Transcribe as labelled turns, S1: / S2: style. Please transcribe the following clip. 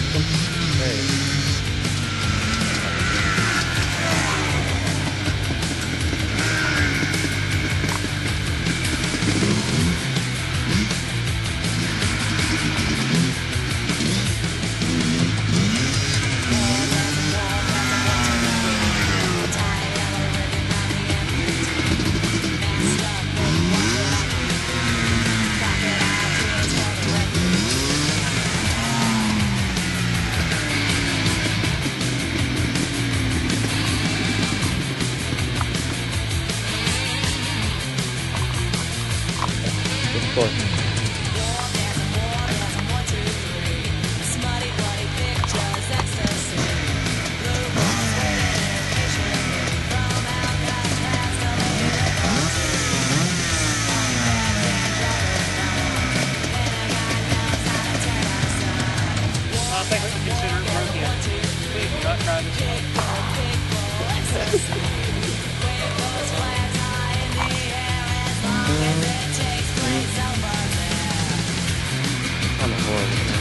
S1: Hey. Think we can consider it broken. We can not try this.
S2: The board.